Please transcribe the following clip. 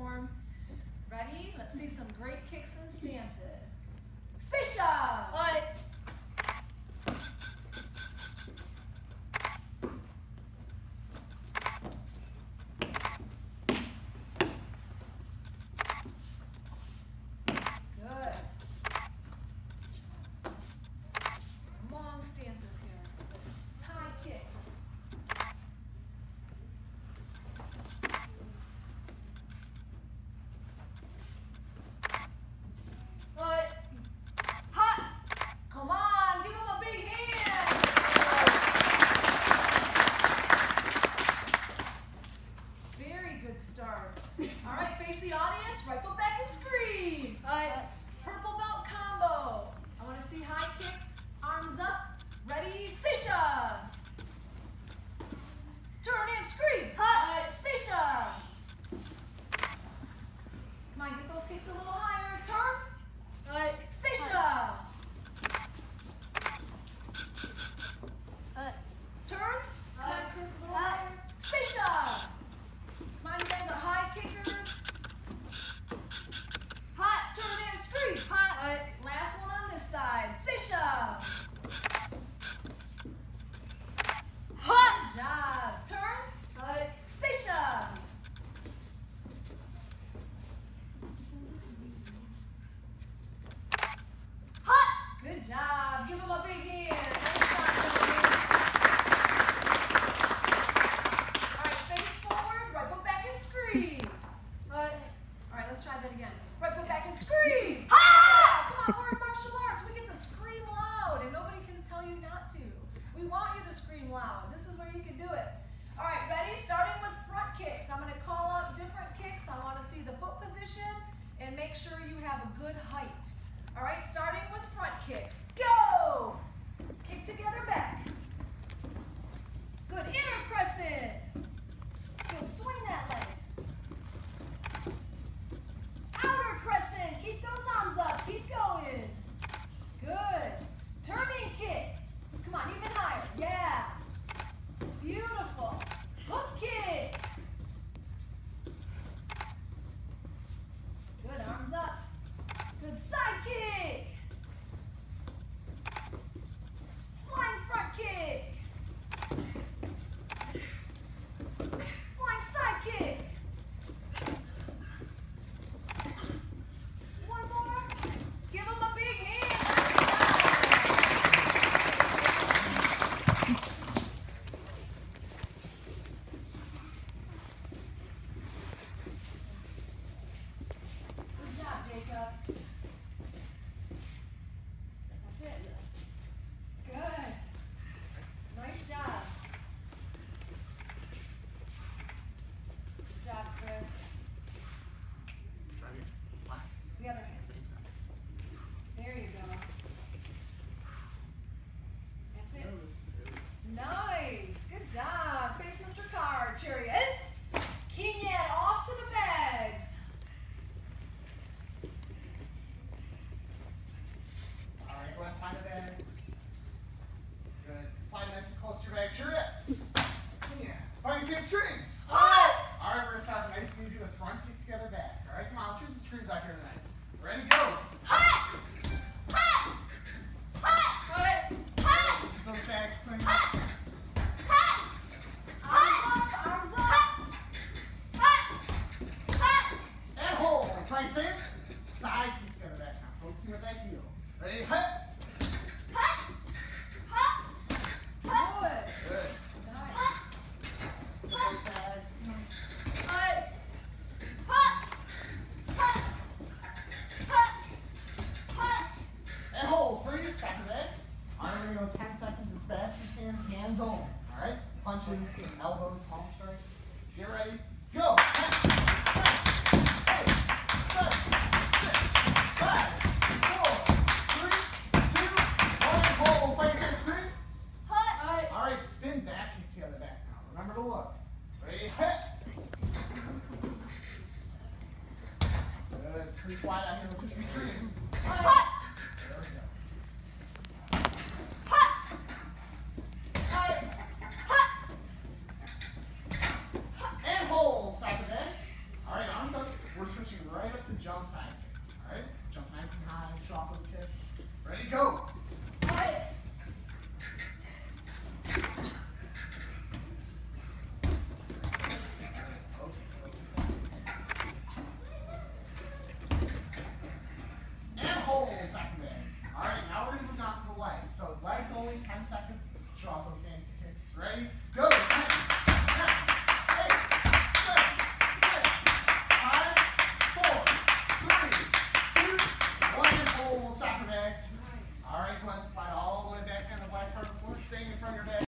form. Ready? Let's see some great kicks and stances. Sisha! What? Good. Long stances here. High kicks. What? Hot. Come on, give him a big hand. Very good start. All right, face the audience, right foot back and scream. What? Purple belt combo. I want to see high kicks, arms up, ready, Sisha. Turn and scream. Hot. Sisha. Come on, get those kicks a little higher. Turn. What? Sisha. What? Turn. Come on, Chris, a little higher. Sisha. Come on, you guys are high kickers. Hot. Turn and scream. Hot. Last one on this side. Sisha. Hot. Good job. Turn. What? Sisha. Hot. Good job. Give him a big hand. Nice job, Tony. All right, face forward. Right foot back and scream. What? All right, let's try that again. Right foot back and scream. Hot. Come on, we're in martial arts. We get to scream loud, and nobody can tell you not to. We want you to scream loud. This is where you can do it. All right, ready? Starting with front kicks. I'm going to call out different kicks. I want to see the foot position and make sure you have a good height. All right, starting Side kick together back now. Focusing with that heel. Ready, hut. Hot. Hot. Hot. Good. Good. Nice. Those bags. Hot. Hot. Hot. Hot. Hot. And hold. Freeze. Back to that. All right, we're gonna go 10 seconds as fast as you can. Hands on. All right. Punches, elbows, palm strikes. Get ready. Go. 10, 9, 8, 7, 6, 5, 4, 3, 2, 1. Hold. Hot. All right. Spin back. Kick together back now. Remember to look. Hit. Let's hear some screams. Hot. There we go.